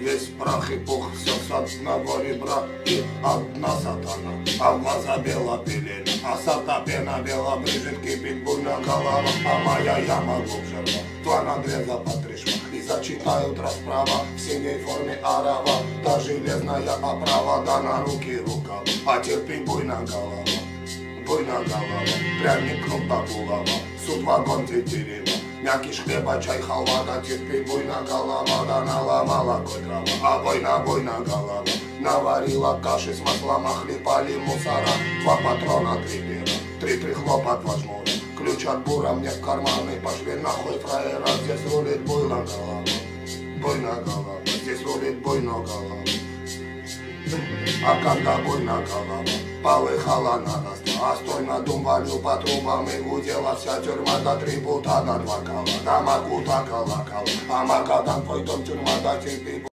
Весь прах и пух, все с одного ребра И одна сатана, а в глаза бело пелена А сатапена бело брызжет, кипит буйна голова. А моя яма глубже рва, твой надреза потришма И зачитают расправа в синей форме арава. Да железная оправа, да на руки рукава. А терпи буйна голова Буйна голова, пряник крупа булава Суд вагон тетерева Мякиш хлеба, чай, халва, да терпи буйна голова Да наломала кой трава, а бойна, бойна голова Наварила каши с маслом, охлепали мусора Два патрона, три пера, три прихлопа, два жмура Ключ от бура мне в карманы, пошли нахуй фраера Здесь рулит буйна голова, буйна голова Здесь рулит буйно голова а когда больно голова полыхала на нас А стой на думбалю по трубам и гудела вся тюрьма До трибута до два кола, до макута колокола А Магадан твой дом тюрьма, до терпи